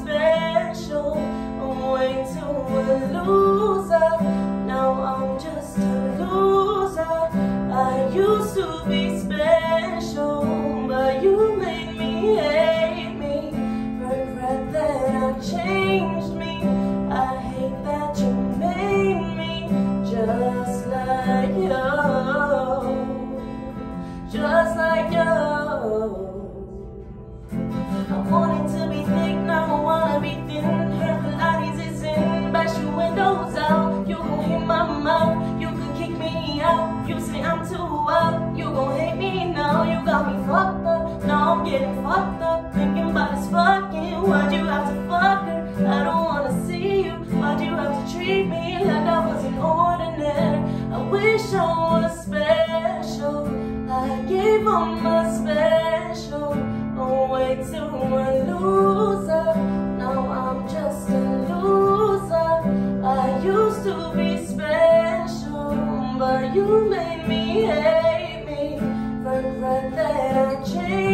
special a loser. Now I'm just a loser. I used to be special But you made me hate me. Regret that I changed me. I hate that you made me Just like you. Just like you Getting fucked up, thinking about this fucking. Why'd you have to fuck her? I don't wanna see you. Why'd you have to treat me like I wasn't ordinary? I wish I was special. I gave all my special. away to a loser. Now I'm just a loser. I used to be special, but you made me hate me. Regret that I changed.